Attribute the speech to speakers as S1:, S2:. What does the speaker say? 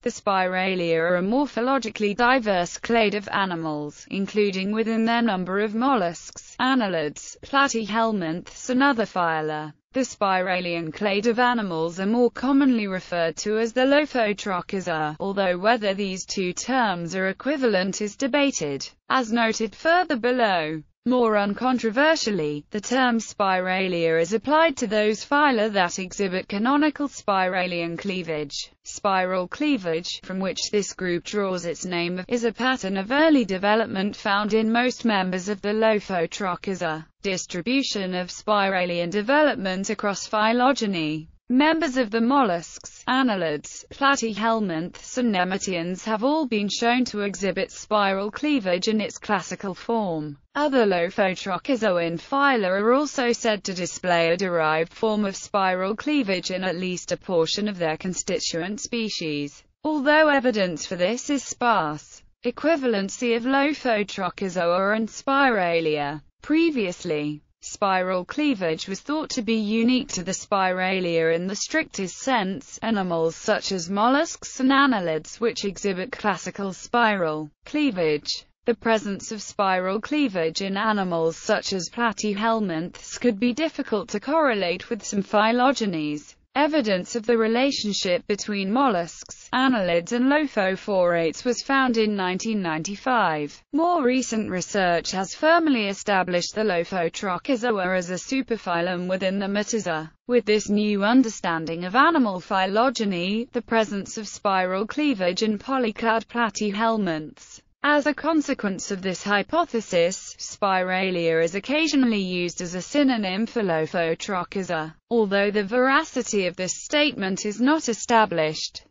S1: The Spiralia are a morphologically diverse clade of animals, including within their number of mollusks, annelids, platyhelminths and other phyla. The spiralian clade of animals are more commonly referred to as the Lophotrochozoa, although whether these two terms are equivalent is debated, as noted further below. More uncontroversially, the term Spiralia is applied to those phyla that exhibit canonical spiralian cleavage. Spiral cleavage, from which this group draws its name, is a pattern of early development found in most members of the Lophotrochozoa. Distribution of spiralian development across phylogeny Members of the mollusks, annelids, platyhelminths and nemerteans have all been shown to exhibit spiral cleavage in its classical form. Other Lophotrochozoan phyla are also said to display a derived form of spiral cleavage in at least a portion of their constituent species, although evidence for this is sparse. Equivalency of Lophotrochozoa and Spiralia Previously, Spiral cleavage was thought to be unique to the Spiralia in the strictest sense. Animals such as mollusks and annelids which exhibit classical spiral cleavage. The presence of spiral cleavage in animals such as platyhelminths could be difficult to correlate with some phylogenies. Evidence of the relationship between mollusks, annelids and lophophorates was found in 1995. More recent research has firmly established the Lophotrochozoa as a superphylum within the Metazoa. With this new understanding of animal phylogeny, the presence of spiral cleavage in polyclad platyhelminths as a consequence of this hypothesis, spiralia is occasionally used as a synonym for Lophotrochozoa, although the veracity of this statement is not established.